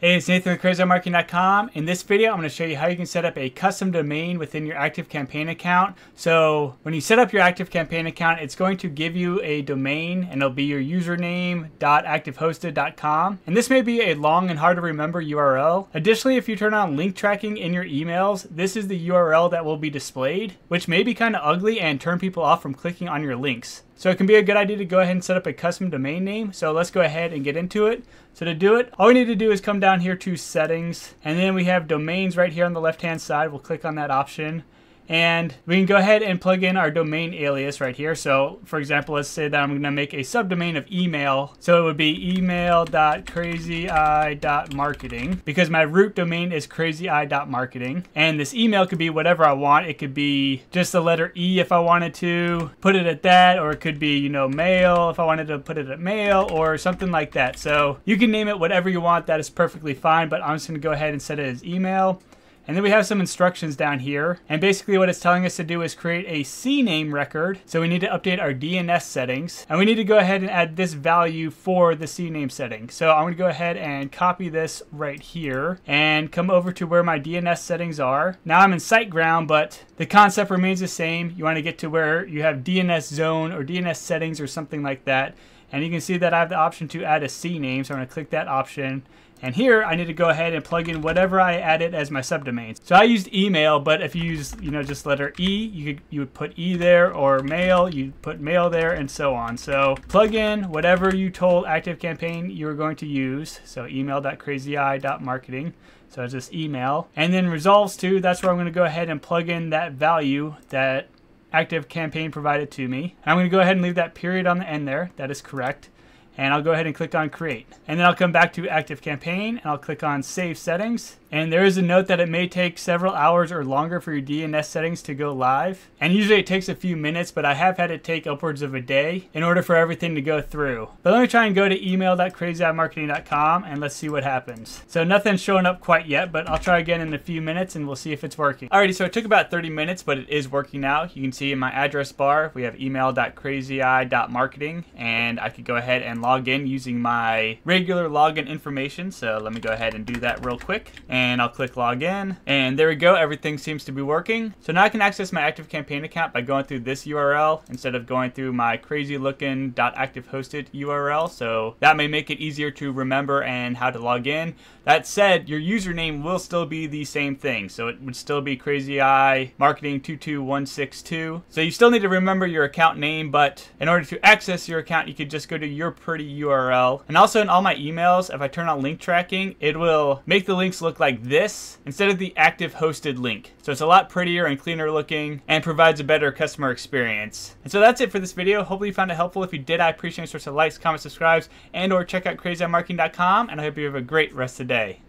Hey, it's Nathan with CrazyEyeMarketing.com. In this video, I'm going to show you how you can set up a custom domain within your ActiveCampaign account. So when you set up your ActiveCampaign account, it's going to give you a domain and it'll be your username.activehosted.com. And this may be a long and hard to remember URL. Additionally, if you turn on link tracking in your emails, this is the URL that will be displayed, which may be kind of ugly and turn people off from clicking on your links. So it can be a good idea to go ahead and set up a custom domain name. So let's go ahead and get into it. So to do it, all we need to do is come down here to settings and then we have domains right here on the left hand side. We'll click on that option and we can go ahead and plug in our domain alias right here. So for example, let's say that I'm going to make a subdomain of email. So it would be email.crazyeye.marketing because my root domain is crazyeye.marketing. And this email could be whatever I want. It could be just the letter E if I wanted to put it at that, or it could be, you know, mail if I wanted to put it at mail or something like that. So you can name it whatever you want. That is perfectly fine, but I'm just going to go ahead and set it as email. And then we have some instructions down here. And basically what it's telling us to do is create a CNAME record. So we need to update our DNS settings. And we need to go ahead and add this value for the CNAME setting. So I'm to go ahead and copy this right here and come over to where my DNS settings are. Now I'm in SiteGround, but the concept remains the same. You want to get to where you have DNS zone or DNS settings or something like that. And you can see that I have the option to add a name, So I'm going to click that option and here I need to go ahead and plug in whatever I added as my subdomains. So I used email, but if you use, you know, just letter E, you could you would put E there or mail, you put mail there and so on. So plug in whatever you told ActiveCampaign you were going to use. So email.crazyeye.marketing. So it's just email. And then resolves to, that's where I'm going to go ahead and plug in that value that ActiveCampaign provided to me. And I'm going to go ahead and leave that period on the end there. That is correct and I'll go ahead and click on create. And then I'll come back to ActiveCampaign and I'll click on save settings and there is a note that it may take several hours or longer for your DNS settings to go live. And usually it takes a few minutes, but I have had it take upwards of a day in order for everything to go through. But let me try and go to email.crazyeyemarketing.com and let's see what happens. So nothing's showing up quite yet, but I'll try again in a few minutes and we'll see if it's working. Alrighty, so it took about 30 minutes, but it is working now. You can see in my address bar, we have email.crazyeye.marketing and I could go ahead and log in using my regular login information. So let me go ahead and do that real quick. And and I'll click login. And there we go. Everything seems to be working. So now I can access my ActiveCampaign account by going through this URL instead of going through my crazy looking .activehosted URL so that may make it easier to remember and how to log in. That said your username will still be the same thing. So it would still be crazy eye marketing 22162 so you still need to remember your account name but in order to access your account you could just go to your URL and also in all my emails if I turn on link tracking it will make the links look like this instead of the active hosted link. So it's a lot prettier and cleaner looking and provides a better customer experience. And so that's it for this video. Hopefully you found it helpful. If you did, I appreciate your source of likes, comments, subscribes, and or check out crazyeyemarketing.com and I hope you have a great rest of the day.